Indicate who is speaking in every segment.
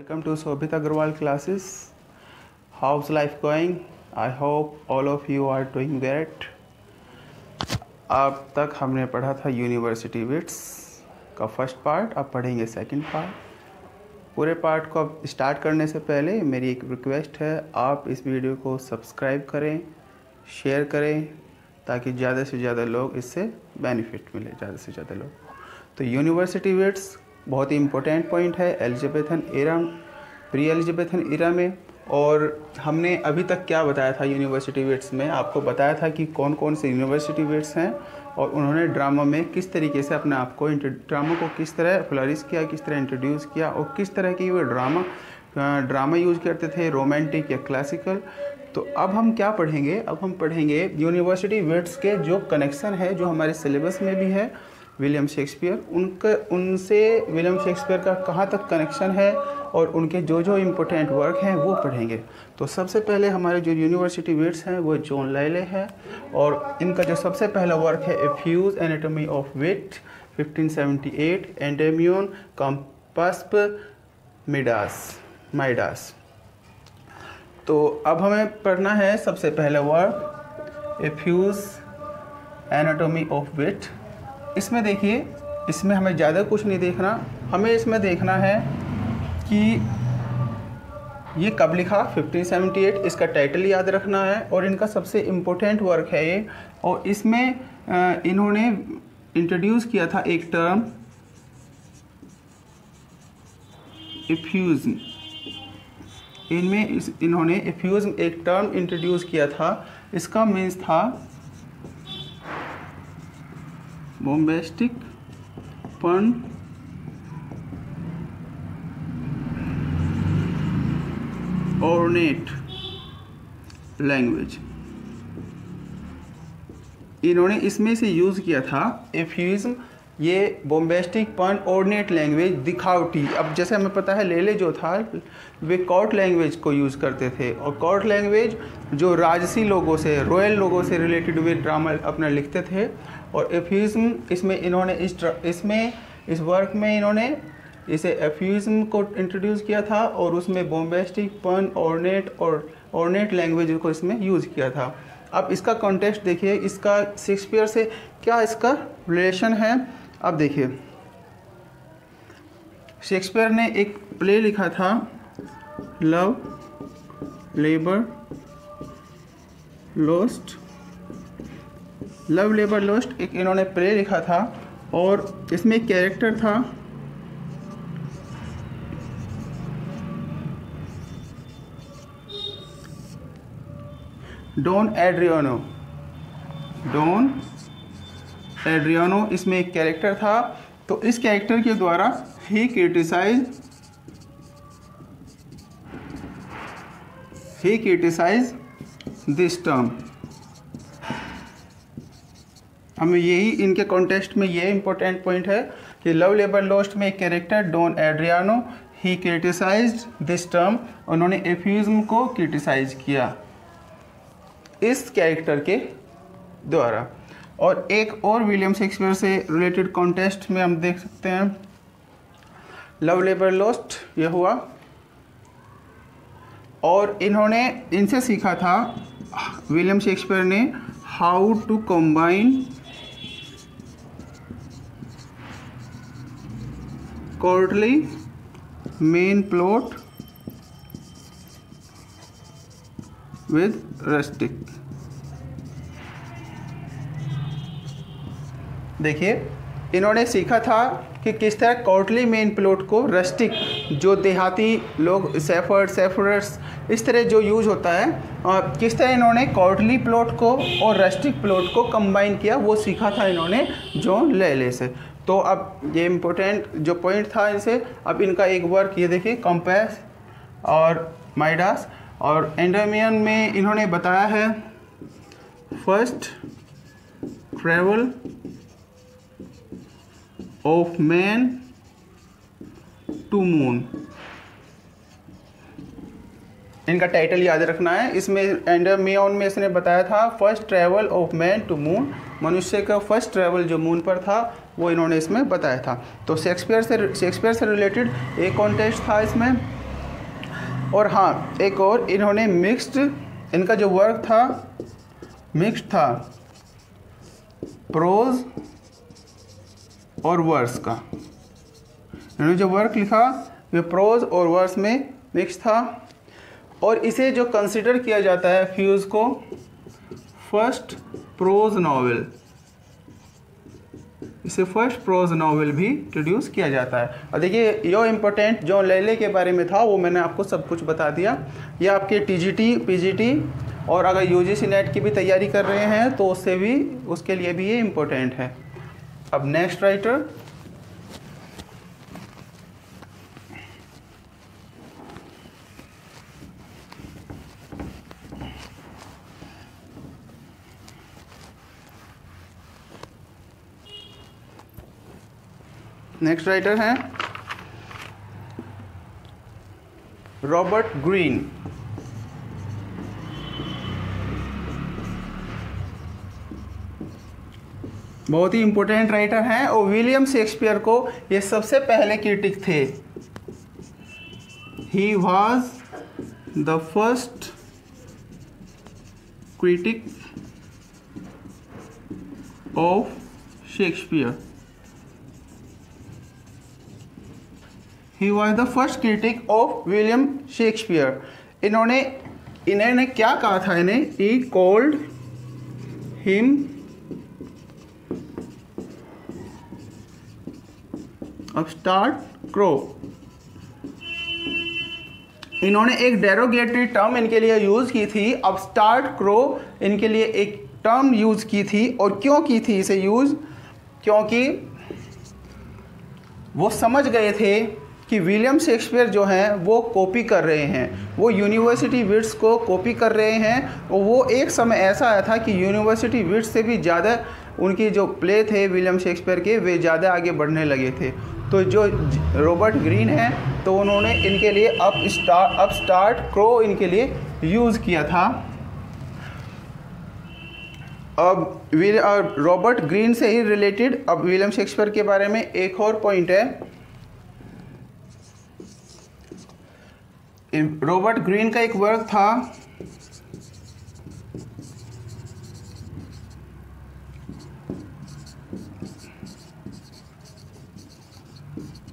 Speaker 1: Welcome to Sobhit Agarwal classes. How's life going? I hope all of you are doing great. अब तक हमने पढ़ा था university wits का फ़र्स्ट पार्ट अब पढ़ेंगे सेकंड पार्ट पूरे पार्ट को अब स्टार्ट करने से पहले मेरी एक रिक्वेस्ट है, आप इस वीडियो को सब्सक्राइब करें शेयर करें, ताकि ज़्यादा से ज़्यादा लोग इससे बेनिफिट मिले, ज़्यादा से ज़्यादा लोग तो यूनिवर्सिटी विट्स बहुत ही इम्पोर्टेंट पॉइंट है Elizabethan era pre Elizabethan era में। और हमने अभी तक क्या बताया था यूनिवर्सिटी वेट्स में? आपको बताया था कि कौन कौन से यूनिवर्सिटी वेट्स हैं और उन्होंने ड्रामा में किस तरीके से अपने आप को ड्रामा को किस तरह फ्लरिश किया, किस तरह इंट्रोड्यूस किया और किस तरह की वो ड्रामा ड्रामा यूज़ करते थे रोमांटिक या क्लासिकल तो अब हम क्या पढ़ेंगे? अब हम पढ़ेंगे यूनिवर्सिटी वेट्स के जो कनेक्शन है, जो हमारे सिलेबस में भी है विलियम शेक्सपियर। उनका, उनसे विलियम शेक्सपियर का कहाँ तक कनेक्शन है और उनके जो जो इम्पोर्टेंट वर्क हैं, वो पढ़ेंगे। तो सबसे पहले हमारे जो यूनिवर्सिटी वेट्स हैं, वो जॉन लाइले है और इनका जो सबसे पहला वर्क है, Euphues anatomy of wit 1578 Endymion Campaspe Midas, Midas. तो अब हमें पढ़ना है सबसे पहला work, Euphues anatomy of wit इसमें देखिए, इसमें हमें ज़्यादा कुछ नहीं देखना। हमें इसमें देखना है कि ये कब लिखा? 1578 इसका टाइटल याद रखना है और इनका सबसे इम्पोर्टेंट वर्क है ये। और इसमें इन्होंने इंट्रोड्यूस किया था एक टर्म इफ्यूज़ इनमें इस, इन्होंने इफ्यूज़ एक टर्म इंट्रोड्यूस किया था। इसका मीन्स था बोम्बेस्टिक पन ऑर्नेट लैंग्वेज। इन्होंने इसमें से यूज़ किया था एफ्यूज़म, ये बोम्बेस्टिक पन ऑर्नेट लैंग्वेज दिखावटी। अब जैसे हमें पता है, लेले जो था, वे कॉर्ट लैंग्वेज को यूज़ करते थे। और कॉर्ट लैंग्वेज जो राजसी लोगों से, रॉयल लोगों से रिलेटेड वे ड्रामा अपना लिखते थे। और एफ्यूज़म इसमें इन्होंने इस इसमें, इस वर्क में इन्होंने इसे एफ्यूज़म को इंट्रोड्यूस किया था और उसमें बॉम्बेस्टिक पन ऑर्नेट और ऑर्नेट लैंग्वेज को इसमें यूज़ किया था। अब इसका कॉन्टेक्स्ट देखिए, इसका शेक्सपियर से क्या इसका रिलेशन है? अब देखिए। शेक्सपियर ने एक प्ले लिखा था love labour lost love labour lost एक इन्होंने प्ले लिखा था और इसमें एक कैरेक्टर था। डॉन एड्रियानो डॉन एड्रियानो इसमें एक कैरेक्टर था। तो इस कैरेक्टर के द्वारा he criticise he criticise this term हमें यही इनके कॉन्टेस्ट में ये इंपॉर्टेंट पॉइंट है कि लव लेबर लोस्ट में एक character Don Adriano he criticise this term उन्होंने एफ्यूज़म को क्रिटिसाइज किया इस कैरेक्टर के द्वारा। और एक और विलियम शेक्सपियर से रिलेटेड कॉन्टेस्ट में हम देख सकते हैं। लव लेबर लोस्ट ये हुआ। और इन्होंने, इनसे सीखा था विलियम शेक्सपियर ने how to combine courtly main plot with rustic देखिए, इन्होंने सीखा था कि किस तरह कोर्टली मेन प्लॉट को रस्टिक जो देहाती लोग सेफर सेफरर्स इस तरह जो यूज़ होता है और किस तरह इन्होंने कोर्टली प्लॉट को और रस्टिक प्लॉट को कंबाइन किया, वो सीखा था इन्होंने जो लेले से। तो अब ये इम्पोर्टेंट जो पॉइंट था इनसे अब इनका एक वर्क ये देखिए कंपेस और माइडास और एंडोमियन में इन्होंने बताया है first travel of man to moon इनका टाइटल याद रखना है। इसमें एंडरमियन में इसने बताया था first travel of man to moon मनुष्य का फ़र्स्ट ट्रैवल जो मून पर था वो इन्होंने इसमें बताया था। तो शेक्सपियर से शेक्सपियर से रिलेटेड एक कॉन्टेस्ट था इसमें। और हाँ एक और, इन्होंने मिक्स्ड इनका जो वर्क था मिक्स्ड था प्रोज और वर्स का। इन्होंने जो वर्क लिखा वे प्रोज और वर्स में मिक्स था। और इसे जो कंसिडर किया जाता है फ्यूज़ को फ़र्स्ट प्रोज नावल इसे फ़र्स्ट प्रोज नावल भी इंट्रोड्यूस किया जाता है। और देखिए यो इम्पोर्टेंट जो लेले के बारे में था, वो मैंने आपको सब कुछ बता दिया। ये आपके टीजीटी पीजीटी और अगर यूजीसी नेट की भी तैयारी कर रहे हैं तो उससे भी, उसके लिए भी ये इम्पोर्टेंट है। अब नेक्स्ट राइटर नेक्स्ट राइटर हैं। रॉबर्ट ग्रीन बहुत ही इंपॉर्टेंट राइटर हैं और विलियम शेक्सपियर को ये सबसे पहले क्रिटिक थे। He was the first critic of Shakespeare he was the first critic of William Shakespeare इन्होंने इन्होंने क्या कहा था इन्हें? He called him upstart crow इन्होंने एक डेरोगेटरी टर्म इनके लिए यूज़ की थी, अब स्टार्ट क्रो इनके लिए एक टर्म यूज़ की थी, और क्यों की थी इसे यूज़ क्योंकि वो समझ गए थे कि विलियम शेक्सपियर जो हैं, वो कॉपी कर रहे हैं। वो यूनिवर्सिटी विट्स को कॉपी कर रहे हैं और वो एक समय ऐसा आया था कि यूनिवर्सिटी विट्स से भी ज़्यादा उनकी जो प्ले थे विलियम शेक्सपियर के, वे ज़्यादा आगे बढ़ने लगे थे। तो जो रॉबर्ट ग्रीन हैं तो उन्होंने इनके लिए upstart upstart crow इनके लिए यूज़ किया था। अब रॉबर्ट ग्रीन से ही रिलेटेड, अब विलियम शेक्सपियर के बारे में एक और पॉइंट है। रॉबर्ट ग्रीन का एक वर्क था।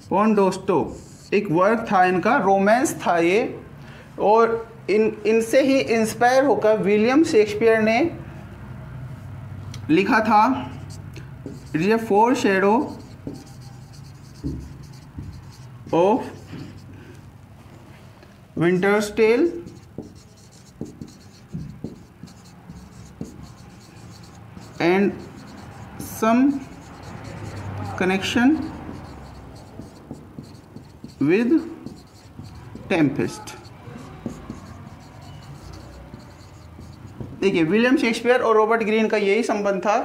Speaker 1: पोंडोस्टो एक वर्क था इनका, रोमांस था ये। और इन, इनसे ही इंस्पायर होकर विलियम शेक्सपियर ने लिखा था a foreshadow of Winter's Tale and some connection with tempest. देखिए विलियम शेक्सपियर और रॉबर्ट ग्रीन का यही संबंध था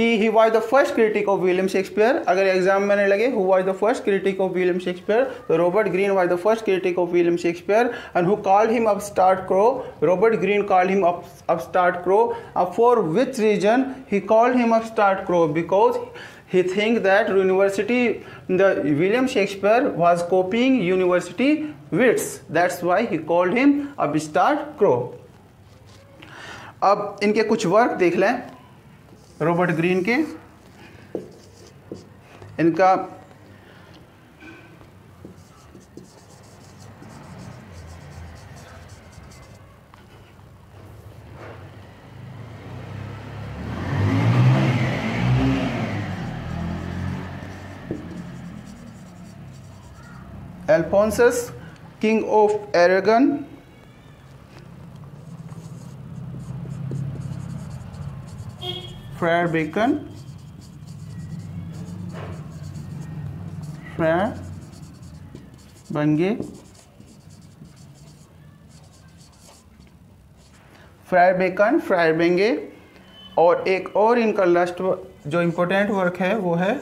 Speaker 1: कि he was the first critic of William Shakespeare अगर एग्ज़ाम में लगे who was the first critic of William Shakespeare तो Robert Greene was the first critic of William Shakespeare and who called him upstart crow Robert Greene called him up upstart crow for which reason he called him upstart crow because he think that university, the william shakespeare was copying university wits. That's why he called him upstart crow. अब इनके कुछ work देख लें। Robert Greene के। इनका Alphonsus king of Aragon. Aragon, Bacon Bacon, Friar Bangay, friar Bacon friar Bungay और एक और इनका लास्ट जो इम्पोर्टेंट वर्क है वो है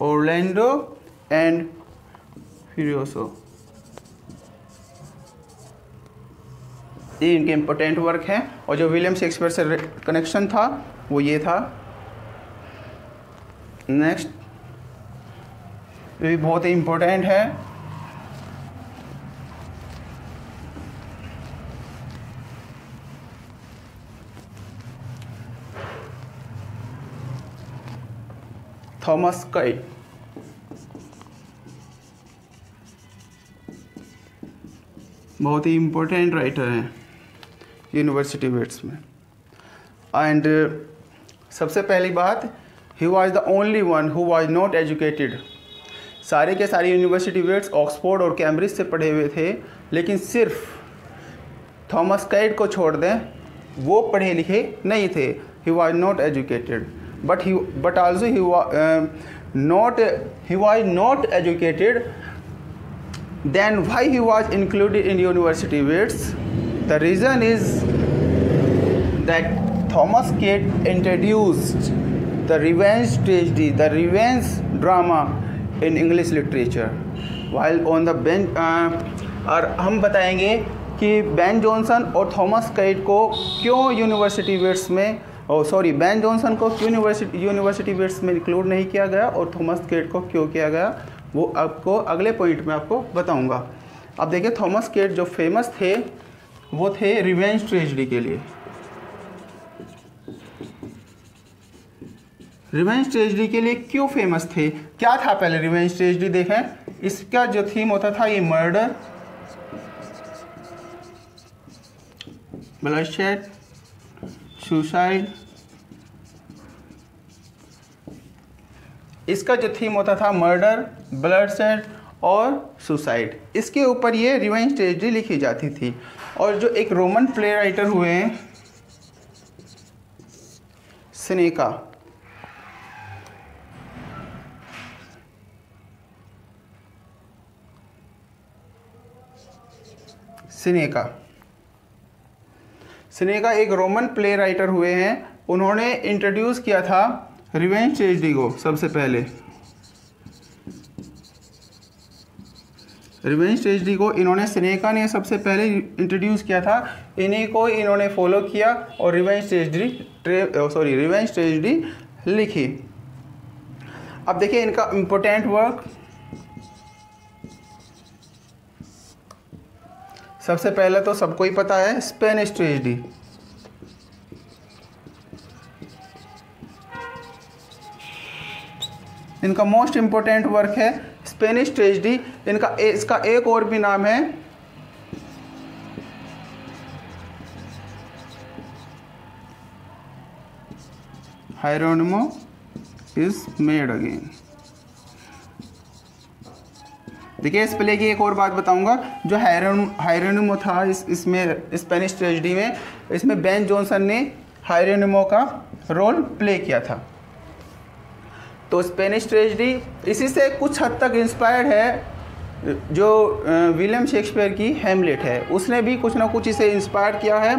Speaker 1: ओरलैंडो एंड फ्यूरियोसो ये इनके इम्पोर्टेंट वर्क हैं। और जो विलियम शेक्सपियर से कनेक्शन था, वो ये था। नेक्स्ट ये भी बहुत ही इम्पोर्टेंट है। थॉमस कई बहुत ही इम्पोर्टेंट राइटर हैं। यूनिवर्सिटी वेट्स में। एंड सबसे पहली बात he was the only one who was not educated सारे के सारे यूनिवर्सिटी वेट्स ऑक्सफोर्ड और कैम्ब्रिज से पढ़े हुए थे, लेकिन सिर्फ़ थॉमस कैड को छोड़ दें, वो पढ़े लिखे नहीं थे। He was not educated but he but also he not he was not educated then why he was included in university weights the reason is that thomas Kate introduced the revenge tragedy the revenge drama in english literature. While on the bench uh, और हम बताएँगे कि Ben Jonson और Thomas Kyd को क्यों university wits में sorry Ben Jonson को क्यों यूनिवर्सिटी यूनिवर्सिटी वेट्स में इंक्लूड नहीं किया गया और थॉमस केट को क्यों किया गया वो आपको अगले पॉइंट में आपको बताऊँगा। अब देखिए थॉमस केट जो फ़ेमस थे वो थे रिवेंज ट्रेजडी के लिए। रिवेंज ट्रेजडी के लिए क्यों फ़ेमस थे? क्या था पहले रिवेंज ट्रेजडी देखें? इसका जो थीम होता था, ये मर्डर ब्लडशेड सुसाइड इसका जो थीम होता था मर्डर ब्लड सेट और सुसाइड इसके ऊपर ये रिवेंज ट्रेजडी लिखी जाती थी। और जो एक रोमन प्ले राइटर हुए हैं सिनेका सिनेका सिनेका एक रोमन प्ले राइटर हुए हैं। उन्होंने इंट्रोड्यूस किया था रिवेंज ट्रेजडी को सबसे पहले। रिवेंज ट्रेजडी को इन्होंने सिनेका ने सबसे पहले इंट्रोड्यूस किया था। इन्हीं को इन्होंने फॉलो किया और रिवेंज ट्रेजडी ट्रे सॉरी रिवेंज ट्रेजडी लिखी। अब देखिए इनका इम्पोर्टेंट वर्क सबसे पहले तो सबको ही पता है स्पेनिश ट्रेजडी इनका मोस्ट इम्पोर्टेंट वर्क है। स्पेनिश ट्रेजडी इनका इसका एक और भी नाम है। हायरोनिमो इज़ मेड अगेन देखिए, इस प्ले की एक और बात बताऊँगा, जो हायरोन हायरोनिमो था इस, इसमें स्पेनिश ट्रेजडी में, इसमें बेन जॉनसन ने हायरोनिमो का रोल प्ले किया था। तो स्पेनिश ट्रेजडी इसी से कुछ हद तक इंस्पायर्ड है, जो विलियम शेक्सपियर की हेमलेट है। उसने भी कुछ ना कुछ इसे इंस्पायर किया है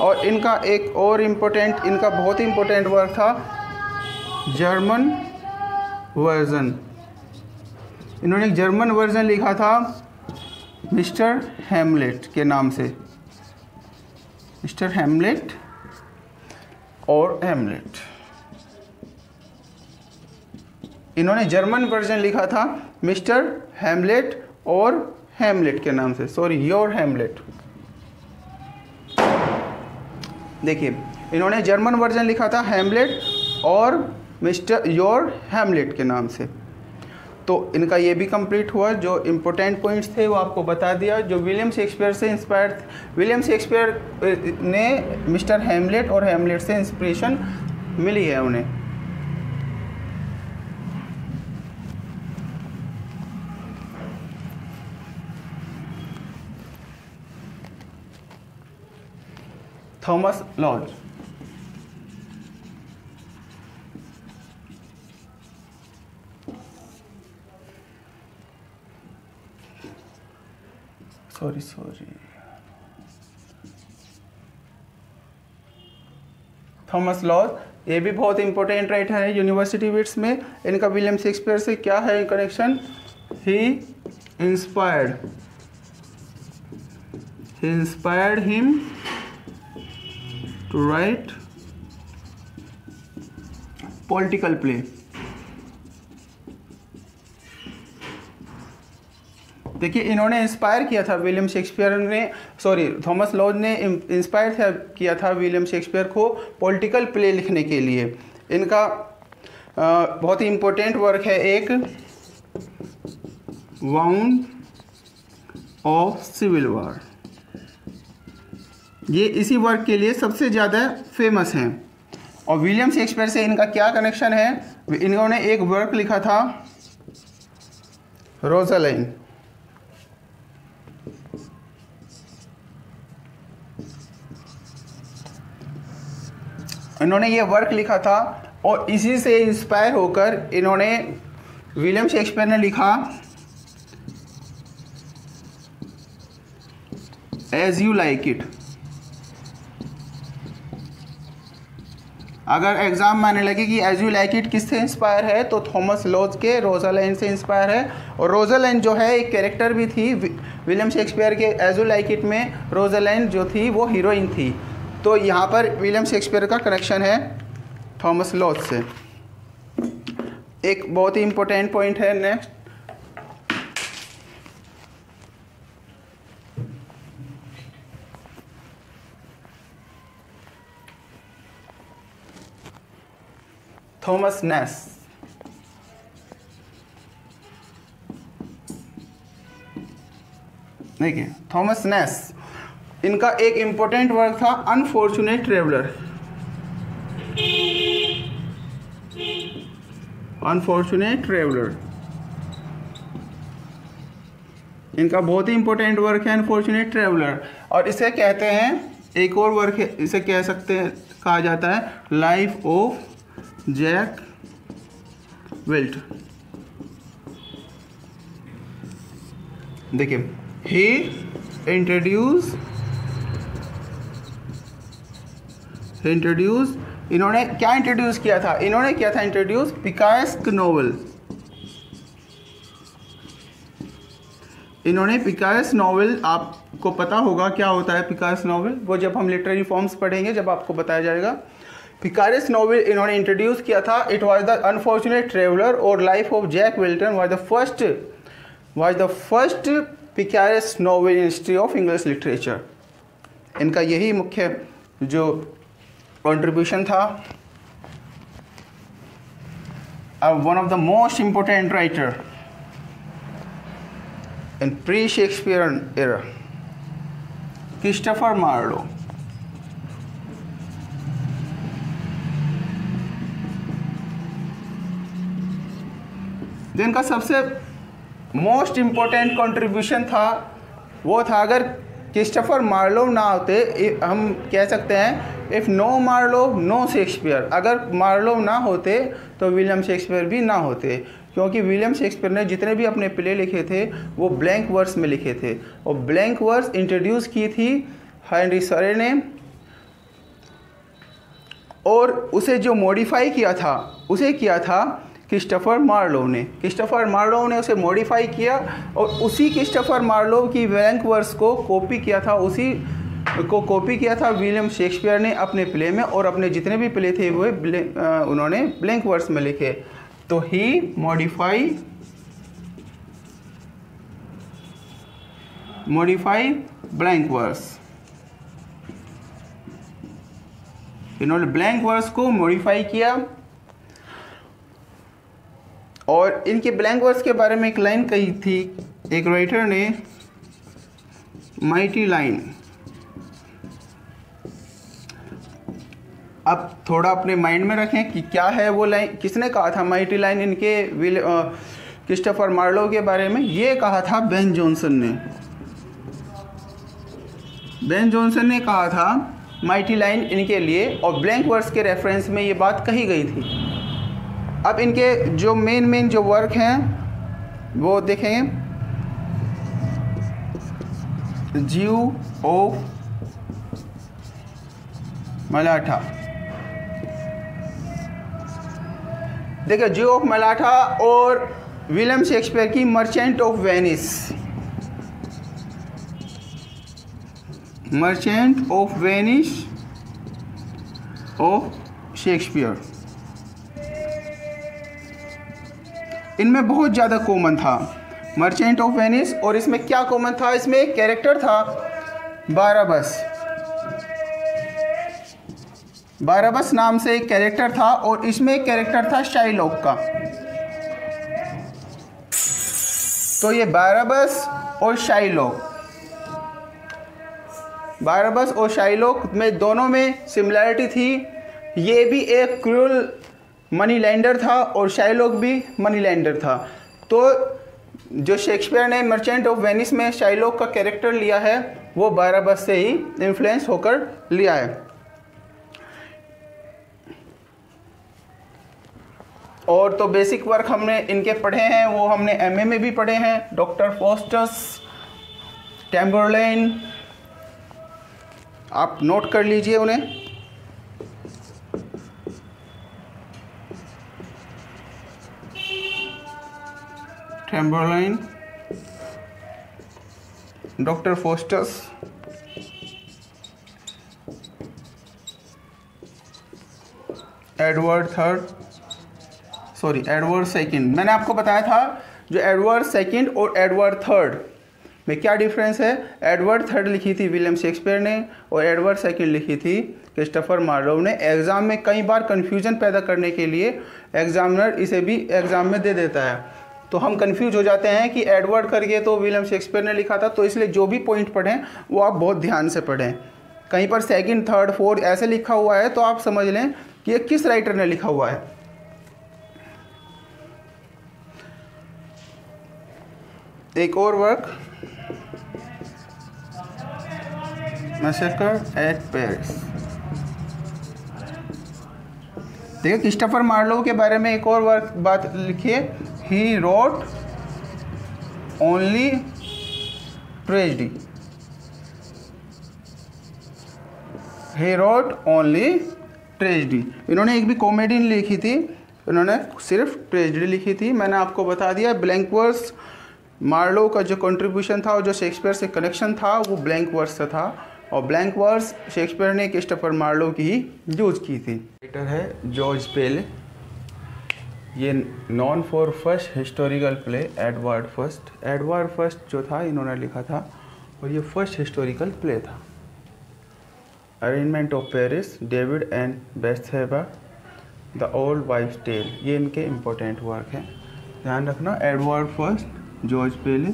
Speaker 1: और इनका एक और इम्पोर्टेंट इनका बहुत ही इम्पोर्टेंट वर्क था जर्मन वर्जन इन्होंने एक जर्मन वर्जन लिखा था, मिस्टर हेमलेट के नाम से। मिस्टर हेमलेट और हेमलेट इन्होंने जर्मन वर्जन लिखा था मिस्टर हेमलेट और हेमलेट के नाम से। सॉरी योर हेमलेट देखिए, इन्होंने जर्मन वर्जन लिखा था हेमलेट और मिस्टर योर हेमलेट के नाम से। तो इनका ये भी कंप्लीट हुआ, जो इम्पोर्टेंट पॉइंट्स थे, वो आपको बता दिया। जो विलियम शेक्सपियर से इंस्पायर विलियम शेक्सपियर ने मिस्टर हेमलेट और हेमलेट से इंस्पिरेशन मिली है उन्हें। Thomas Lodge sorry sorry Thomas Lodge ये भी बहुत इंपॉर्टेंट राइट है यूनिवर्सिटी विट्स में। इनका विलियम शेक्सपियर से क्या है connection he inspired he inspired him to write political play. देखिए इन्होंने इंस्पायर किया था विलियम शेक्सपियर ने सॉरी थॉमस लॉज ने इंस्पायर किया था विलियम शेक्सपियर को पॉलिटिकल प्ले लिखने के लिए। इनका आ, बहुत ही इम्पोर्टेंट वर्क है एक वाउंड ऑफ़ सिविल वार ये इसी वर्क के लिए सबसे ज़्यादा फ़ेमस हैं। और विलियम शेक्सपियर से इनका क्या कनेक्शन है? इन्होंने एक वर्क लिखा था रोजालाइन इन्होंने ये वर्क लिखा था और इसी से इंस्पायर होकर इन्होंने विलियम शेक्सपियर ने लिखा एज यू लाइक इट अगर एग्ज़ाम में आने लगे कि एज यू लाइक इट किससे इंस्पायर है? तो थॉमस लॉज के रोजा रोजालाइन से इंस्पायर है। और रोजा रोजालाइन जो है, एक कैरेक्टर भी थी विलियम शेक्सपियर के एज यू लाइक इट में रोजा रोजालाइन जो थी, वो हीरोइन थी। तो यहाँ पर विलियम शेक्सपियर का कनेक्शन है थॉमस लॉज से। एक बहुत ही इंपॉर्टेंट पॉइंट है नेक्स्ट थॉमस नेस देखिए थॉमस नेस इनका एक इंपॉर्टेंट वर्क था अनफॉर्चुनेट ट्रेवलर अनफॉर्चुनेट ट्रेवलर इनका बहुत ही इंपॉर्टेंट वर्क है अनफॉर्चुनेट ट्रेवलर और इसे कहते हैं, एक और वर्क इसे कह सकते हैं, कहा जाता है लाइफ ऑफ़ जैक विल्ट। देखिए ही इंट्रोड्यूस इंट्रोड्यूस इन्होंने क्या इंट्रोड्यूस किया था? इन्होंने किया था इंट्रोड्यूस पिकास्क नोवेल। इन्होंने पिकास नॉवल, आपको पता होगा क्या होता है पिकास नॉवल? वो जब हम लिटरेरी फॉर्म्स पढ़ेंगे, जब आपको बताया जाएगा। पिकारिस नॉवल इन्होंने इंट्रोड्यूस किया था। It was the unfortunate traveller और life of Jack Wilton was the first was the first picaresque novel in history of English literature इनका यही मुख्य जो contribution था। Uh, one of the most important writer in pre-Shakespearean era Christopher Marlowe. जिनका सबसे most important contribution था, वो था अगर क्रिस्टोफर मार्लो ना होते हम कह सकते हैं if no Marlowe no Shakespeare. अगर मार्लो ना होते तो विलियम शेक्सपियर भी ना होते। क्योंकि विलियम शेक्सपियर ने जितने भी अपने प्ले लिखे थे, वो ब्लैंक वर्स में लिखे थे। और ब्लैंक वर्स इंट्रोड्यूस की थी हेनरी सरे ने। और उसे जो मॉडिफाई किया था, उसे किया था क्रिस्टोफर मार्लो ने। क्रिस्टोफर मार्लो ने उसे मॉडिफाई किया और उसी क्रिस्टोफर मार्लो की ब्लैंक वर्स को कॉपी किया था। उसी को कॉपी किया था विलियम शेक्सपियर ने अपने प्ले में और अपने जितने भी प्ले थे वो उन्होंने ब्लैंक वर्स में लिखे। तो ही मॉडिफाई मॉडिफाई ब्लैंक वर्स इन्होंने ब्लैंक वर्स को मॉडिफाई किया। और इनके ब्लैंक वर्स के बारे में एक लाइन कही थी। एक राइटर ने माइटी लाइन अब थोड़ा अपने माइंड में रखें कि क्या है वो लाइन किसने कहा था माइटी लाइन इनके विल क्रिस्टोफर मार्लो के बारे में? ये कहा था बेन जॉनसन ने। बेन जॉनसन ने कहा था माइटी लाइन इनके लिए, और ब्लैंक वर्स के रेफरेंस में ये बात कही गई थी। अब इनके जो मेन मेन जो वर्क हैं, वो देखेंगे। जीव ऑफ़ मलाठा। देखिए जियो ऑफ़ मलाठा और विलियम शेक्सपियर की merchant of Venice merchant of Venice of Shakespeare इनमें बहुत ज़्यादा कॉमन था। मर्चेंट ऑफ़ वेनिस और इसमें क्या कॉमन था? इसमें एक कैरेक्टर था बारह बस बाराबस नाम से एक कैरेक्टर था और इसमें एक कैरेक्टर था शाइलॉक का। तो ये बाराबस और शाइलॉक बाराबस और शाइलॉक में दोनों में सिमिलैरिटी थी। ये भी एक क्रूल मनी लैंडर था और शाइलॉक भी मनी लैंडर था। तो जो शेक्सपियर ने मर्चेंट ऑफ़ वेनिस में शाइलॉक का कैरेक्टर लिया है, वो बाराबस से ही इन्फ्लुएंस होकर लिया है। और तो बेसिक वर्क हमने इनके पढ़े हैं, वो हमने एमए में भी पढ़े हैं। डॉक्टर फोस्टस टेम्बरलेन आप नोट कर लीजिए उन्हें। Tamburlaine doctor Faustus Edward third sorry Edward second मैंने आपको बताया था जो एडवर्ड सेकंड और एडवर्ड थर्ड में क्या डिफरेंस है? एडवर्ड थर्ड लिखी थी विलियम शेक्सपियर ने और एडवर्ड सेकंड लिखी थी क्रिस्टोफर मार्लोव ने। एग्ज़ाम में कई बार कन्फ्यूज़न पैदा करने के लिए एग्जामिनर इसे भी एग्ज़ाम में दे देता है। तो हम कंफ्यूज हो जाते हैं कि एडवर्ड करके तो विलियम शेक्सपियर ने लिखा था तो इसलिए जो भी पॉइंट पढ़ें, वो आप बहुत ध्यान से पढ़ें। कहीं पर सेकंड थर्ड फोर्थ ऐसे लिखा हुआ है तो आप समझ लें कि ये किस राइटर ने लिखा हुआ है। एक और वर्क मैसेकर एट पेरिस देखिए क्रिस्टोफर मार्लो के बारे में एक और वर्क बात लिखिए। He wrote only tragedy he wrote only tragedy इन्होंने एक भी कॉमेडी नहीं लिखी थी। इन्होंने सिर्फ़ ट्रेजडी लिखी थी। मैंने आपको बता दिया ब्लैंक वर्स मार्लो का जो कंट्रीब्यूशन था और जो शेक्सपियर से कनेक्शन था, वो ब्लैंक वर्स से था। और ब्लैंक वर्स शेक्सपियर ने क्रिस्टोफर मार्लो की ही यूज़ की थी। राइटर है जॉर्ज पेले ये known for first historical play Edward first Edward first जो था, इन्होंने लिखा था, और ये फ़र्स्ट हिस्टोरिकल प्ले था। Arraignment of Paris David and Bethsabe the old wife tale ये इनके इम्पोर्टेंट वर्क हैं। ध्यान रखना Edward first George Peele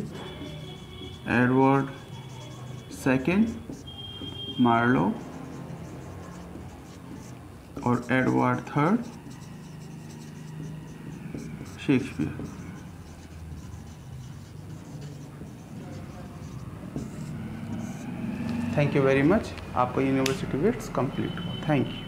Speaker 1: Edward second Marlowe और Edward third Shakespeare thank you very much आपका यूनिवर्सिटी विट्स कंप्लीट हुआ। Thank you